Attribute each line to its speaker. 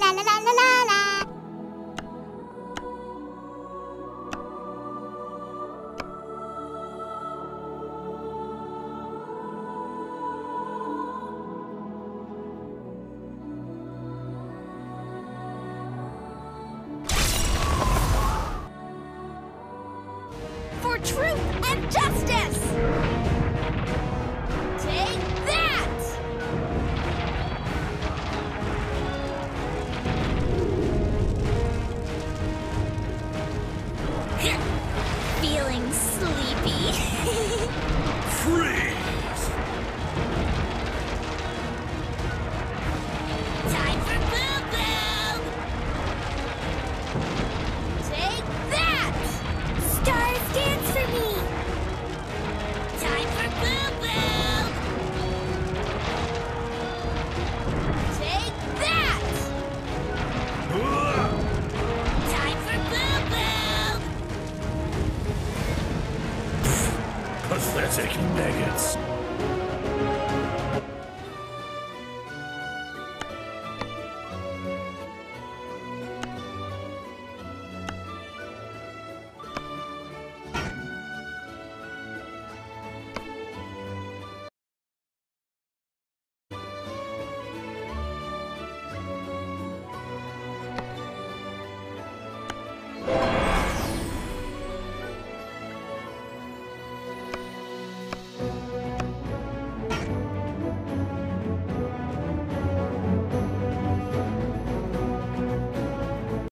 Speaker 1: La la la la la la.
Speaker 2: For truth and justice! Sleepy.
Speaker 3: Pathetic maggots.